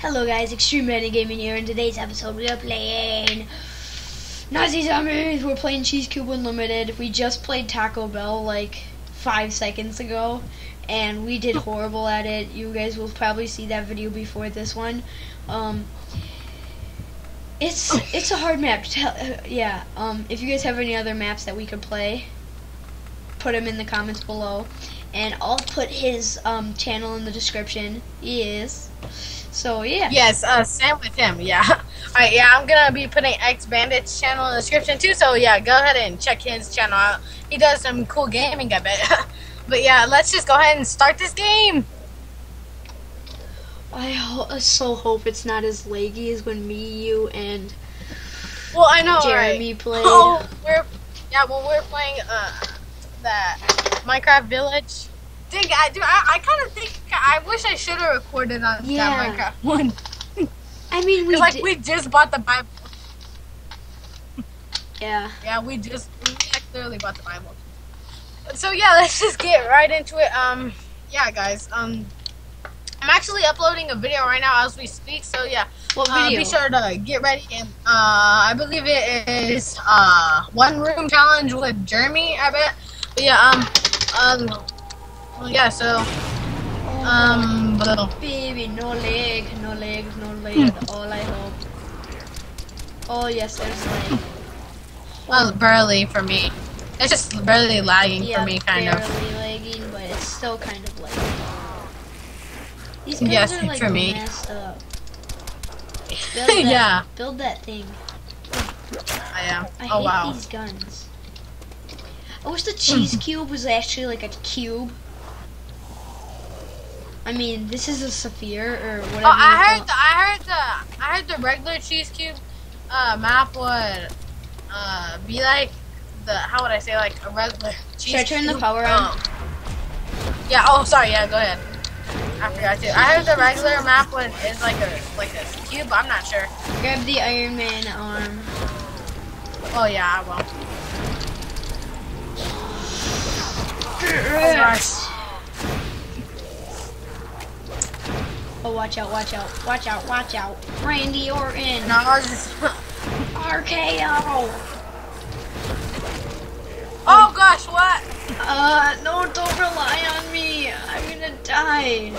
Hello guys, Extreme Ready Gaming here. In today's episode, we are playing Nazi Zombies. We're playing Cheese Cube Unlimited. We just played Taco Bell like five seconds ago, and we did horrible at it. You guys will probably see that video before this one. Um, it's it's a hard map. Tell, uh, yeah. Um, if you guys have any other maps that we could play, put them in the comments below, and I'll put his um channel in the description. Yes. So yeah. Yes, uh, Sam with him. Yeah. All right. Yeah, I'm gonna be putting X Bandit's channel in the description too. So yeah, go ahead and check his channel out. He does some cool gaming, I bet. but yeah, let's just go ahead and start this game. I, ho- I so hope it's not as laggy as when me, you, and Well, I know. Jeremy right? played. Oh, we're yeah. Well, we're playing uh that Minecraft Village. Think I do. I, I kind of think I wish I should have recorded on Yeah. that Minecraft one. I mean, we like we just bought the Bible. yeah. Yeah, we just we clearly bought the Bible. So yeah, let's just get right into it. Um, yeah, guys. Um, I'm actually uploading a video right now as we speak. So yeah, What uh, video? be sure to get ready. And uh, I believe it is uh one room challenge with Jeremy. I bet. But yeah. Um. Um. Well, yeah. So. Um. But, baby, no leg, no legs, no leg. Hmm. all I hope. Oh yes, there's leg. well, barely for me. It's just barely lagging yeah, for me, kind of. barely lagging, but it's still kind of lagging. These guns Yes, are like for me. messed up. Build that, Yeah. Build that thing. I am. I oh hate wow. these guns. I wish the cheese cube was actually like a cube. I mean, this is a sphere or whatever. Oh, I heard the, I heard the I heard the regular cheese cube uh, map would uh, be like the how would I say like a regular cheese Should I turn the cube, power on? um, yeah. Oh, sorry. Yeah, go ahead. I forgot to. I heard the regular map one is like a like a cube. I'm not sure. Grab the Iron Man arm. Oh yeah, I will gosh. Oh, watch out, watch out, watch out, watch out. Randy Orton. No, I was just. RKO. oh gosh, what? Uh, no, don't rely on me. I'm gonna die.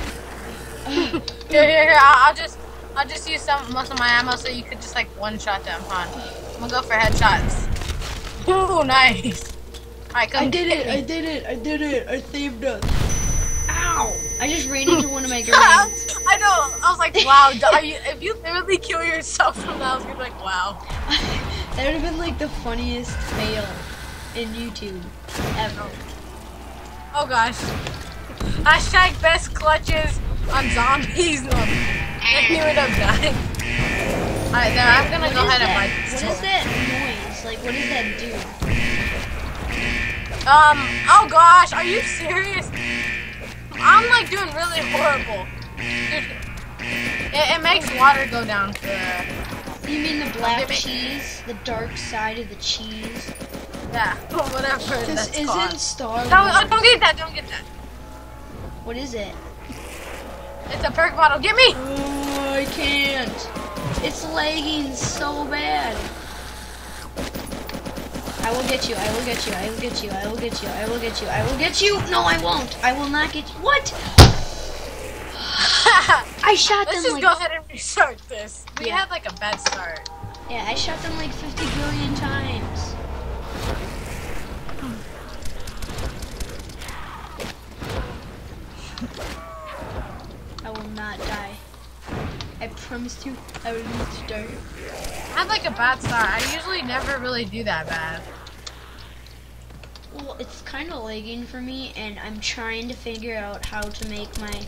Here, here, here. I'll, I'll just I'll just use some most of my ammo so you could just like one shot them. On. I'm gonna go for headshots. Ooh, nice. Alright, come I did it, I did it, I did it, I saved us. Ow! I just ran into one of my grenades. I know. I was like, wow. Are you, if you literally kill yourself from that, I was gonna be like, wow. that would have been like the funniest fail in YouTube ever. Oh gosh. Hashtag best clutches on zombies. No, I knew it up dying. Alright, then I'm gonna What go is ahead and that? What this is sword. that noise? Like, what does that do? Um, oh gosh, are you serious? I'm like doing really horrible. it, it makes water go down. You mean the black me- cheese? The dark side of the cheese? yeah, whatever This isn't called. Star Don't, oh, don't get that, don't get that. What is it? It's a perk bottle. Get me! Oh, I can't. It's lagging so bad. I will get you. I will get you. I will get you. I will get you. I will get you. I will get you. No, I won't. I will not get you. What? I shot Let's them just like go ahead and restart this. We Yeah. had like a bad start. yeah. I shot them like 50 billion times. I will not die. I promised you I would not die. I had like a bad start. I usually never really do that bad. Well, it's kind of lagging for me, and I'm trying to figure out how to make my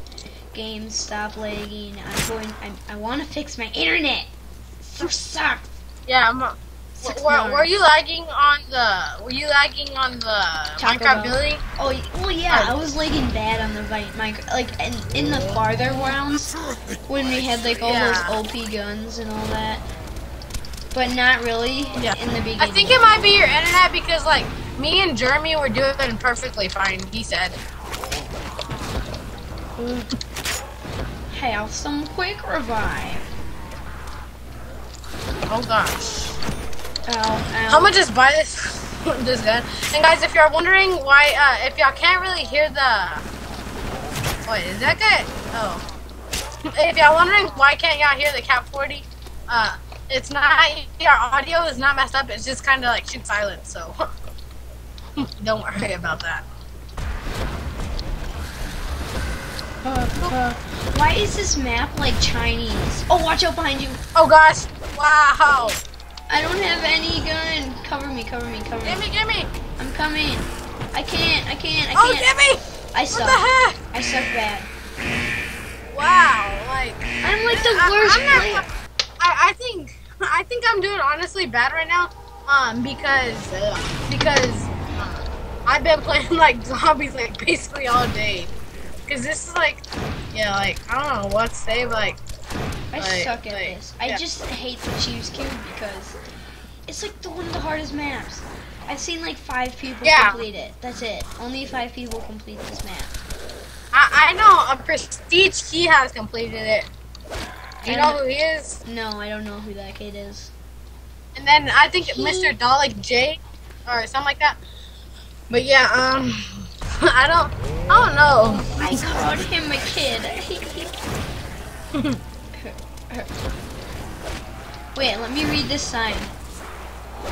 game stop lagging. I'm going. I'm, I want to fix my internet. So sucks. Yeah, I'm. Six were, were you lagging on the? Were you lagging on the Taco Minecraft building? Oh, well, yeah, oh. I was lagging bad on the Minecraft. Like in, in the farther rounds when we had like all Yeah. those OP guns and all that. But not really Yeah. in the beginning. I think it might be your internet because like me and Jeremy were doing perfectly fine. He said. have some quick revive. Oh gosh. Ow, ow. I'm gonna buy this this gun. And guys, if you're wondering why, uh, if y'all can't really hear the, wait, is that good? Oh. If y'all wondering why can't y'all hear the Cap 40, uh, it's not our audio is not messed up. It's just kind of like shit silent. So don't worry about that. Uh, uh, why is this map like Chinese? Oh, watch out behind you. Oh gosh! Wow! I don't have any gun. Cover me, cover me, cover me. Gimme, gimme! I'm coming. I can't, I can't, I Oh, can't. Oh, gimme! I What suck. the heck? I suck bad. Wow! Like I'm like the I- worst I'm not- I, I think I think I'm doing honestly bad right now. Um, because uh, because I've been playing like zombies like basically all day. Cause this is like, yeah, like I don't know what to say, but like I Like- suck at like, this. I yeah. just hate the Cheese Cube because it's like the one of the hardest maps. I've seen like five people Yeah. complete it. That's it. Only five people complete this map. I, I know a prestige key has completed it. Do you I know who he is? No, I don't know who that kid is. And then I think He- Mr. Dalek J or something like that. But yeah, um, I don't, I don't know. I called him a kid. Wait, let me read this sign.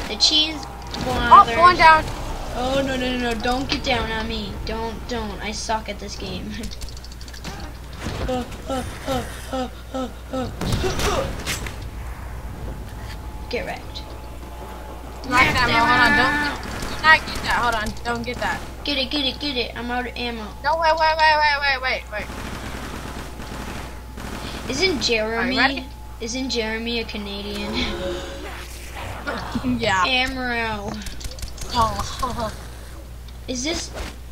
The cheese Oh, going down. Oh no no no no! Don't get down on me! Don't don't! I suck at this game. Get wrecked. Right now, hold on, don't, do not get that. Hold on, don't get that. Get it, get it, get it! I'm out of ammo. No, wait, wait, wait, wait, wait, wait, wait. Isn't Jeremy? Isn't Jeremy a Canadian? Yeah. Amro. Oh, Is this?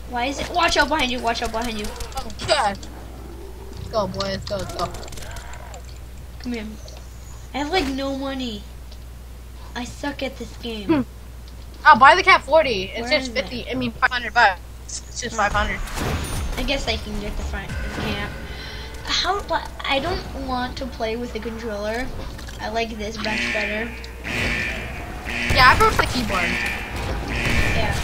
Why is it? Watch out behind you! Watch out behind you! oh God. Let's go, boy. Let's go. Let's go. Come here. I have like no money. I suck at this game. Hmm. Oh, buy the cat 40. It's Where just is it? 50. I mean, 500 bucks. It's just 500. I guess I can get the front the camp. How? But I don't want to play with the controller. I like this much better. Yeah, I prefer the keyboard. Yeah.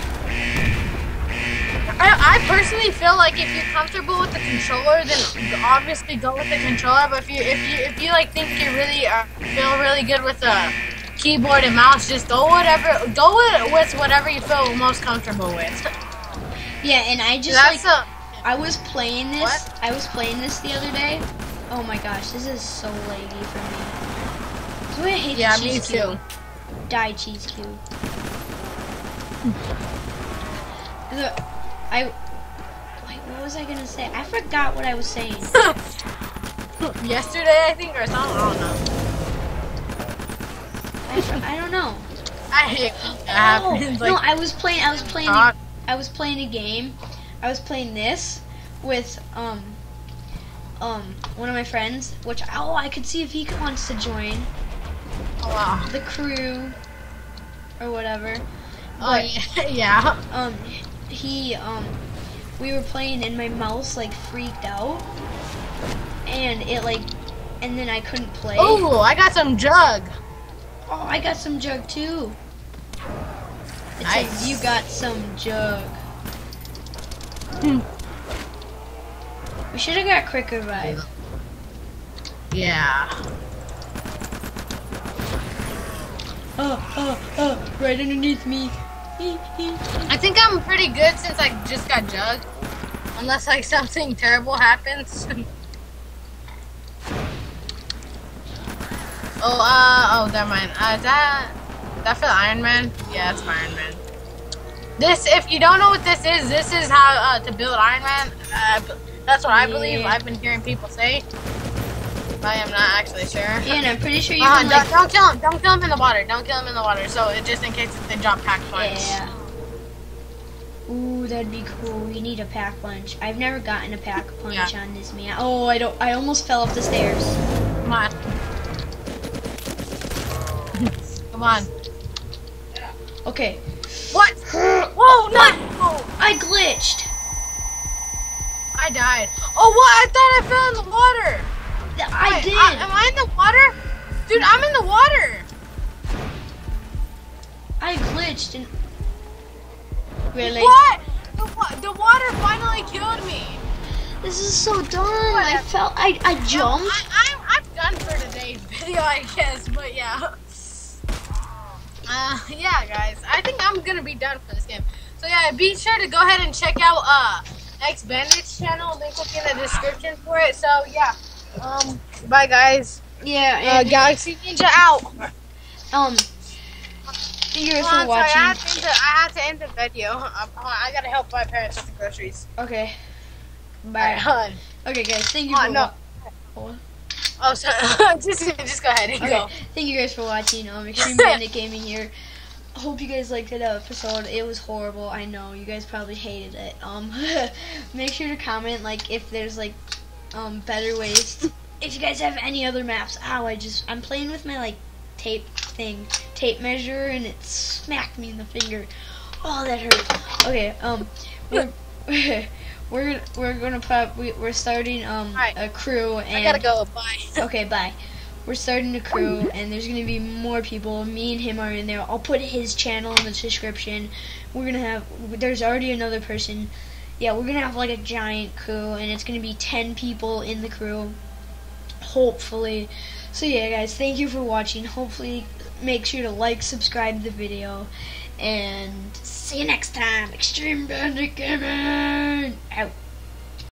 I, I personally feel like if you're comfortable with the controller, then obviously go with the controller. But if you if you if you like think you really uh, feel really good with the keyboard and mouse, just go whatever go with, with whatever you feel most comfortable with. Yeah, and I just That's like a I was playing this. What? I was playing this the other day. Oh my gosh, this is so laggy for me. Do I hate yeah, the me cheese too. Die cheese cube. the, I wait, what was I gonna say? I forgot what I was saying. Yesterday, I think, or something. I don't know. I, don't know. I hate Oh, happens. no, Like, I was playing. I was playing. God. I was playing a game. I was playing this with um um one of my friends, which oh I could see if he wants to join oh, wow. the crew or whatever. Oh yeah, yeah. um he um we were playing and my mouse like freaked out and it like and then I couldn't play. Oh, I got some jug. Oh, I got some jug too. It Nice. says you got some jug. Hmm. We should have got quick revive. Yeah. Oh, oh, oh, right underneath me. I think I'm pretty good since I just got jug. Unless like something terrible happens. oh, uh, oh, never mind. Uh, is that, that for the Iron Man? Yeah, it's for Iron Man. This, if you don't know what this is, this is how uh, to build Iron Man. Uh, that's what I believe. Yeah. I've been hearing people say. I am not actually sure. Yeah, and I'm pretty sure you Uh, can don't, like. don't kill him. Don't kill him in the water. Don't kill him in the water. So it, just in case they drop pack punch. Yeah. Ooh, that'd be cool. We need a pack punch. I've never gotten a pack punch Yeah. on this man. Oh, I don't. I almost fell off the stairs. Come on. Come on. Okay. What? Whoa, no! I glitched. I died. Oh, what? I thought I fell in the water. I Wait, did. am I in the water? Dude, I'm in the water. I glitched and really. What? The, wa- the water finally killed me. This is so dumb. I felt I I jumped. I, I'm, I'm done for today's video, I guess. But yeah. Uh, yeah, guys. I think I'm gonna be done for this game. So yeah, be sure to go ahead and check out uh X Bandit's channel. Link will be in the description for it. So yeah. Um. Bye, guys. Yeah. Uh, Galaxy Ninja out. um. Thank you guys for sorry, I watching. to end the, I have to end the video. Um, I gotta help my parents with the groceries. Okay. Bye. Alright. Okay, guys. Thank you for no. wa- Oh, sorry. just, just go ahead and Okay. go. Thank you guys for watching. Um, Extreme Bandit Gaming here. I Hope you guys liked that episode. It was horrible. I know you guys probably hated it. Um, make sure to comment like if there's like um better ways. to- if you guys have any other maps. Ow! I just I'm playing with my like tape thing, tape measure, and it smacked me in the finger. Oh, that hurt. Okay. Um, we're we're gonna put we, we're starting um Alright. a crew and I gotta go. Bye. Okay, bye. We're starting a crew, and there's gonna be more people. Me and him are in there. I'll put his channel in the description. We're gonna have. There's already another person. Yeah, we're gonna have like a giant crew, and it's gonna be ten people in the crew. Hopefully. So yeah, guys, thank you for watching. Hopefully, make sure to like, subscribe the video, and see you next time. Extreme Bandit Gaming out.